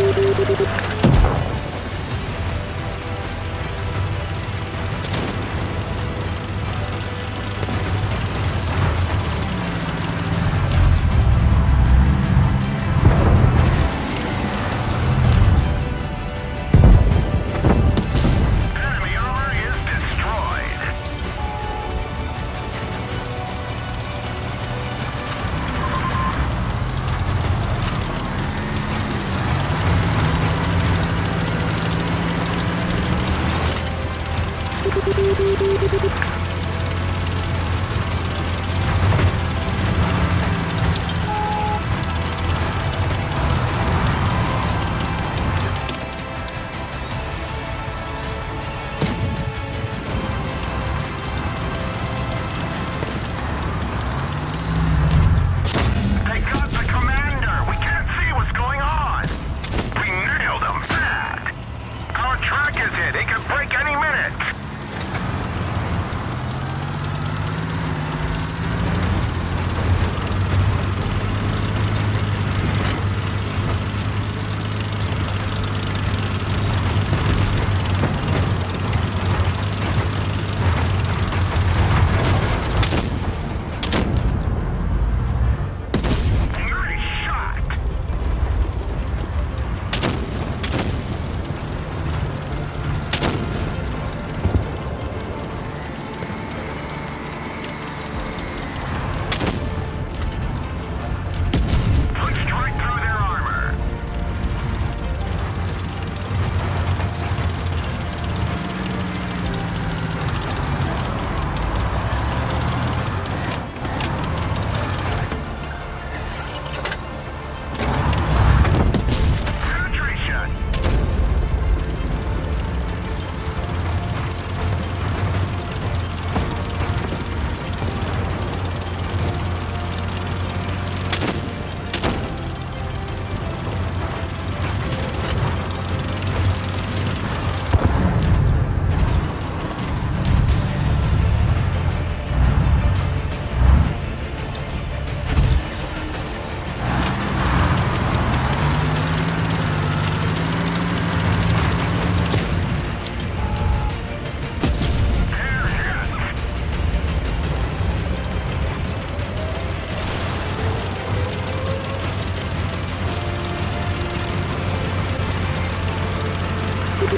Thank you. Thank you.